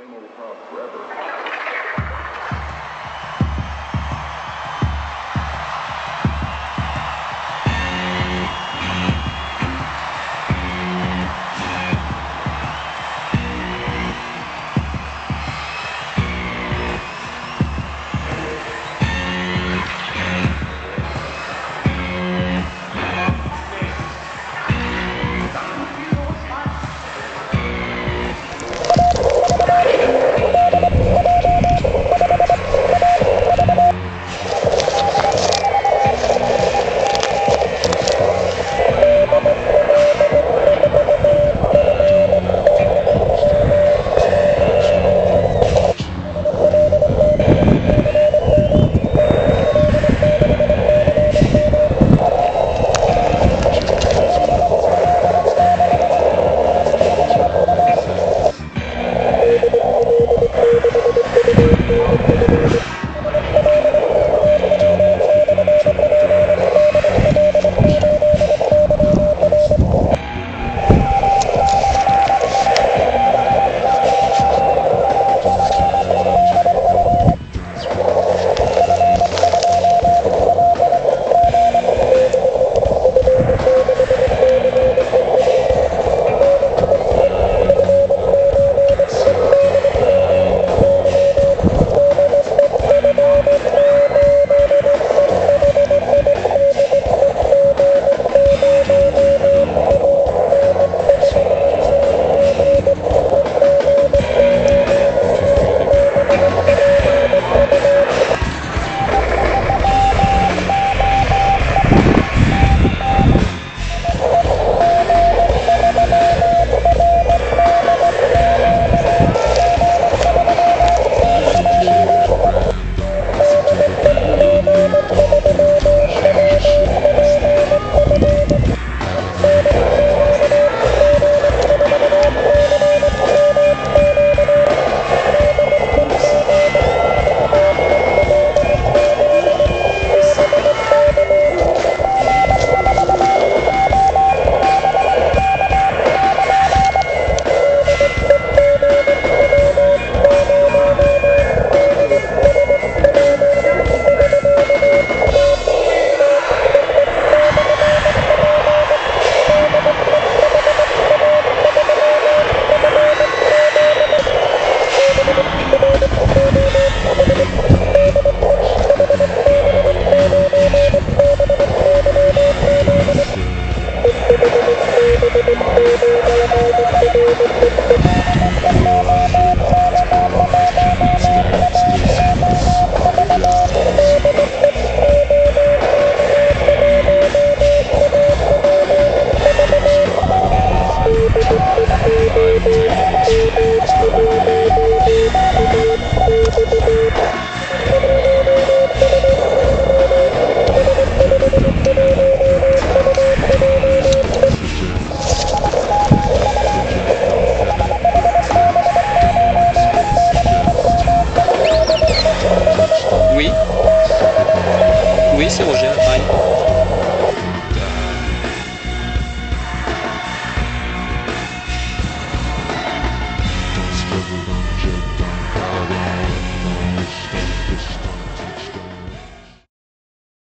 Same old problem forever. Thank you. never gonna change.